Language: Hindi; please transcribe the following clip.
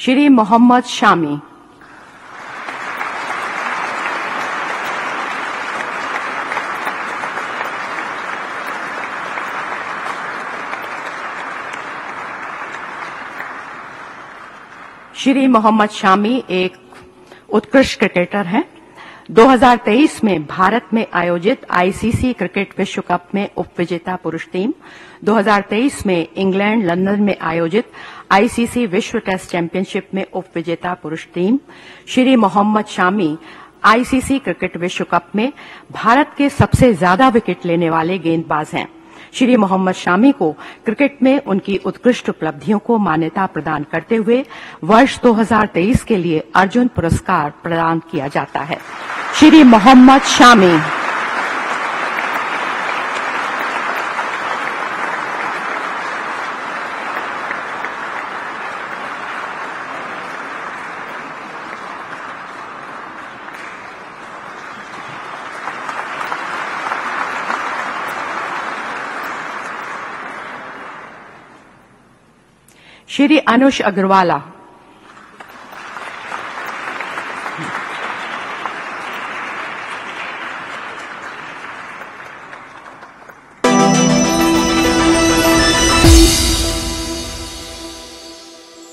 श्री मोहम्मद शामी। श्री मोहम्मद शामी एक उत्कृष्ट क्रिकेटर हैं। 2023 में भारत में आयोजित आईसीसी क्रिकेट विश्व कप में उपविजेता पुरुष टीम 2023 में इंग्लैंड लंदन में आयोजित आईसीसी विश्व टेस्ट चैंपियनशिप में उपविजेता पुरुष team, Shri Mohammad Shami ICC cricket विश्व कप में भारत के सबसे ज़्यादा विकेट लेने वाले गेंदबाज हैं। श्री मोहम्मद शामी को क्रिकेट में उनकी उत्कृष्ट उपलब्धियों को मान्यता प्रदान करते हुए वर्ष 2023 के लिए अर्जुन पुरस्कार प्रदान किया जाता है। श्री मोहम्मद शामी। श्री अनुष अग्रवाला।